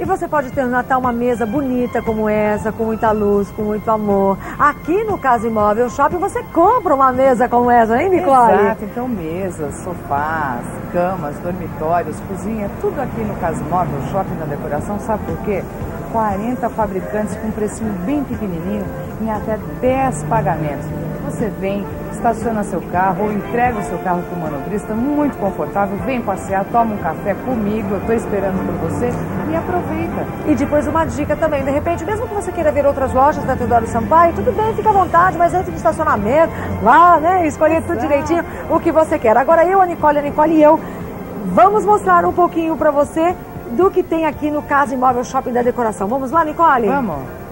E você pode ter no Natal uma mesa bonita como essa, com muita luz, com muito amor. Aqui no Casa Imóvel Shopping você compra uma mesa como essa, hein, Nicole? Exato, então mesas, sofás, camas, dormitórios, cozinha, tudo aqui no Casa Imóvel Shopping na decoração, sabe por quê? 40 fabricantes com um precinho bem pequenininho em até 10 pagamentos. Você vem, estaciona seu carro ou entrega o seu carro para o manobrista, muito confortável, vem passear, toma um café comigo, eu estou esperando por você e aproveita. E depois uma dica também, de repente, mesmo que você queira ver outras lojas da Teodoro Sampaio, tudo bem, fica à vontade, mas antes do estacionamento, lá, né, escolher tudo direitinho o que você quer. Agora eu, a Nicole, a Nicole e eu, vamos mostrar um pouquinho para você do que tem aqui no Casa Imóvel Shopping da Decoração. Vamos lá, Nicole? Vamos.